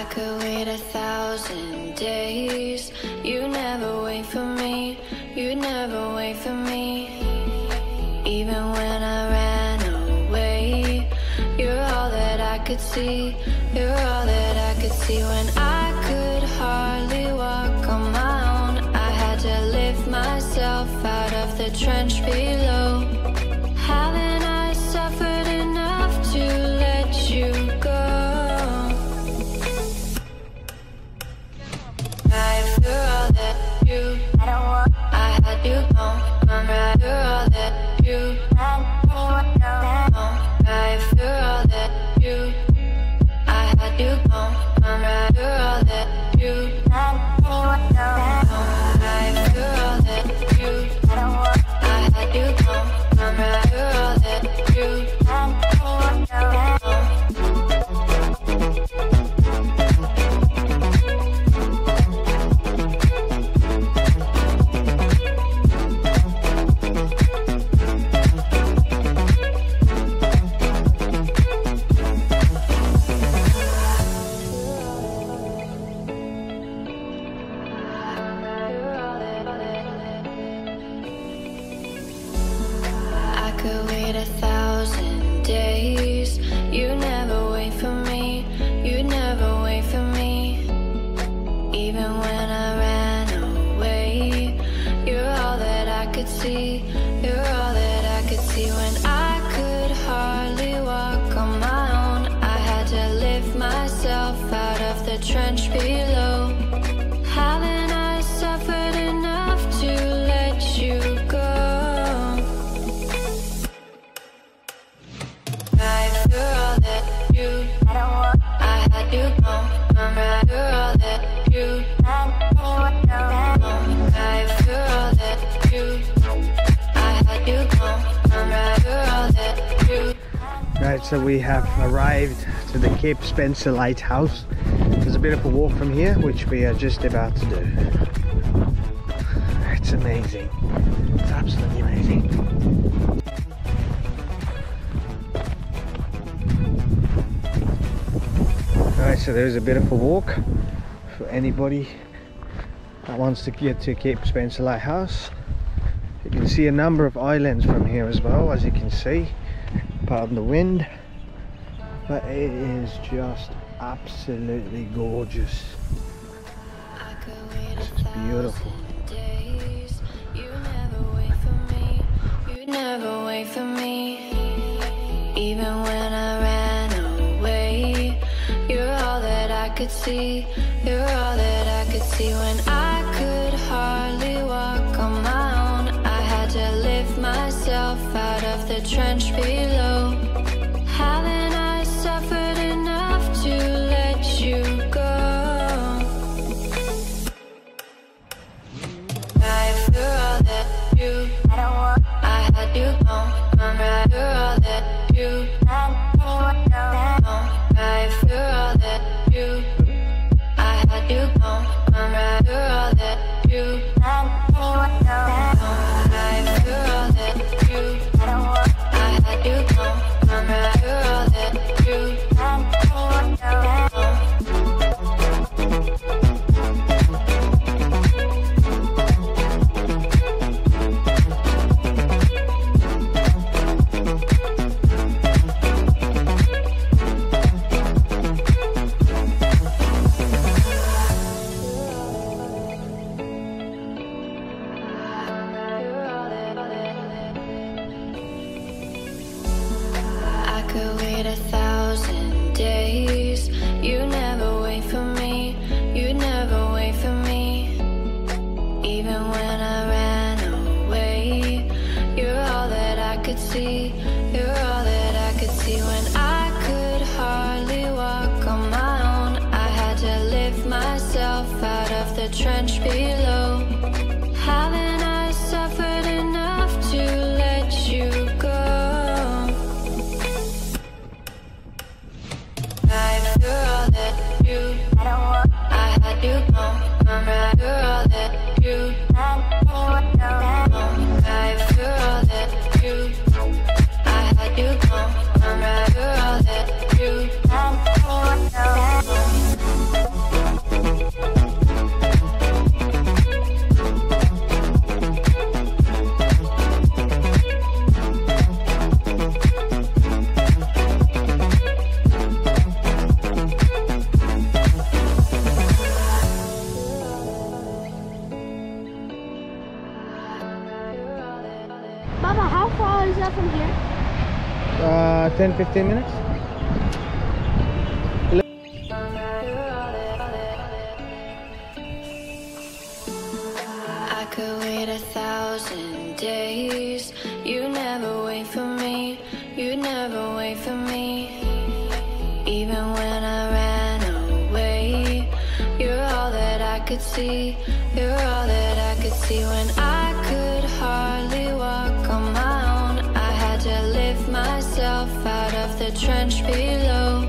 I could wait a thousand days. You never wait for me. You never wait for me. Even when I ran away, you're all that I could see. You're all that I could see when I days. You so we have arrived to the Cape Spencer Lighthouse. There's a bit of a walk from here, which we are just about to do. It's amazing. It's absolutely amazing. Alright, so there's a bit of a walk for anybody that wants to get to Cape Spencer Lighthouse. You can see a number of islands from here as well, as you can see. Pardon the wind. But it is just absolutely gorgeous. It's beautiful. Even when I ran away, you're all that I could see. You're all that I could see when I could hardly walk on my myself out of the trench below. Haven't I suffered enough to let you go? Right, you're all that you. I had you gone. I'm right, could wait a thousand days. You never Baba, how far is that from here? Uh, 10 15 minutes? I could wait a thousand days. You never wait for me. You never wait for me. Even when I ran away, you're all that I could see. You're all that I could see when I could hardly walk on my own. I had to lift myself out of the trench below.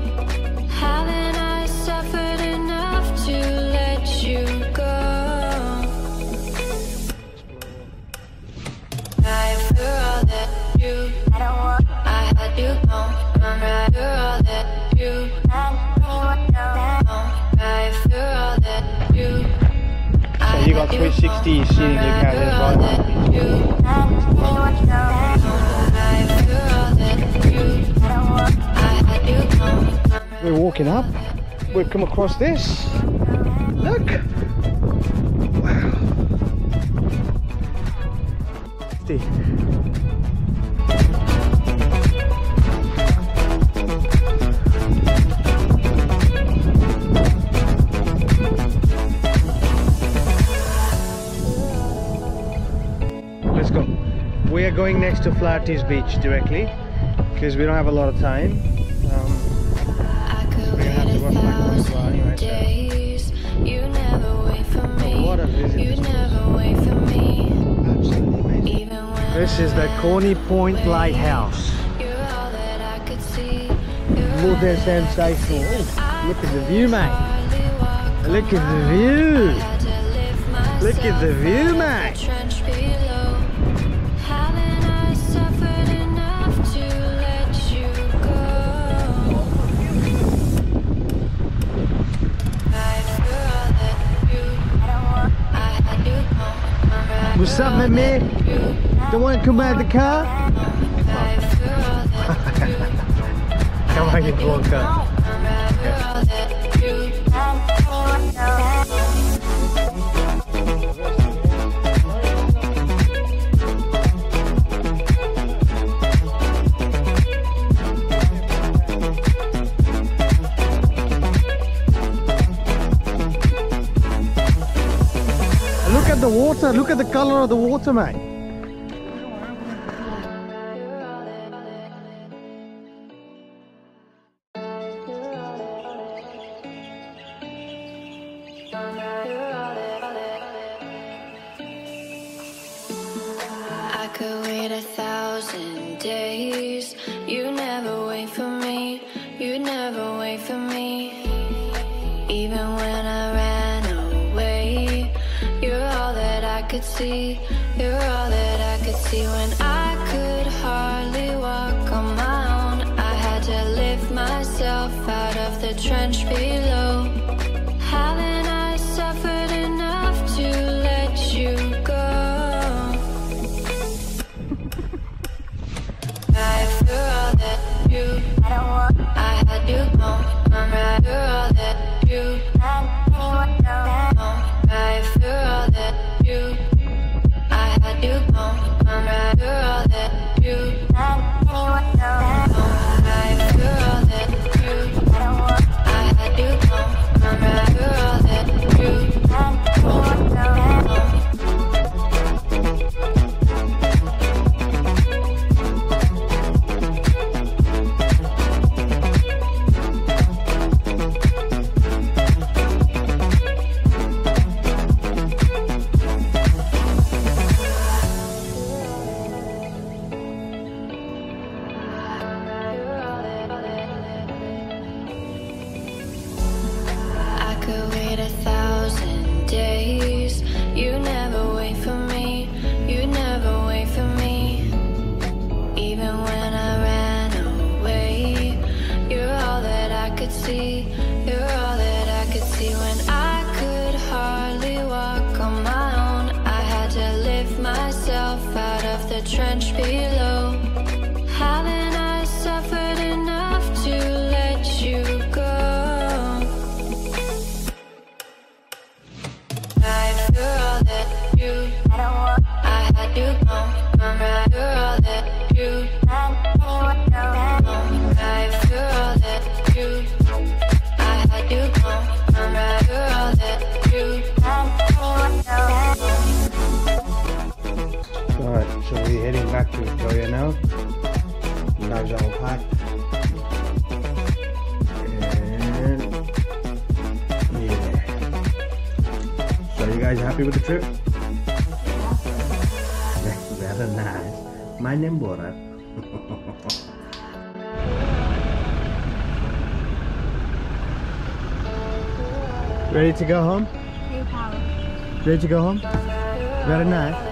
You got 360 seating the car there right now. We're walking up. We've come across this. Look. Wow. Next to Flaherty's Beach directly because we don't have a lot of time. Um, We're gonna have to rush back home as well thousand anyway, so- days You never wait for me What a visit You this never wait for me absolutely amazing. This is the Corny Point Lighthouse. You're all that I could see More than sensational. Look at the view, mate. Look at the view. Look at the view, mate. That you, Don't want to come out of the car? Come on, you vlogger. The color of the water, mate. Could see. You're all that I could see when I could hardly walk on my own. I had to lift myself out of the trench below. Could wait a thousand days. You never wait for me. You never wait for me. Even when I ran away, you're all that I could see. You're all that I could see when I could hardly walk on my own. I had to lift myself out of the trench. Back to Victoria now. Knives are all. And yeah. So you guys happy with the trip? Very nice. My name Borat. Ready to go home? Ready to go home? Very nice.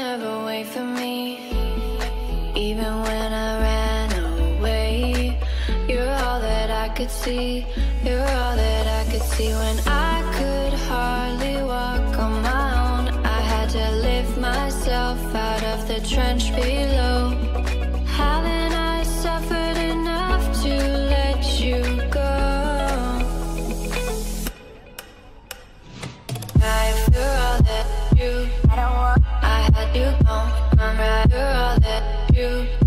never wait for me. Even when I ran away You're all that I could see. You're all that I could see. When I could hardly walk on my own I had to lift myself out of the trench below. Haven't I suffered enough to let you go? Life, all that you you gon' come I'm all that you